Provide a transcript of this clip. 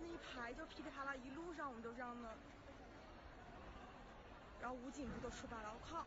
那一排就噼里啪啦，一路上我们都这样的，然后武警不都出发了，我靠。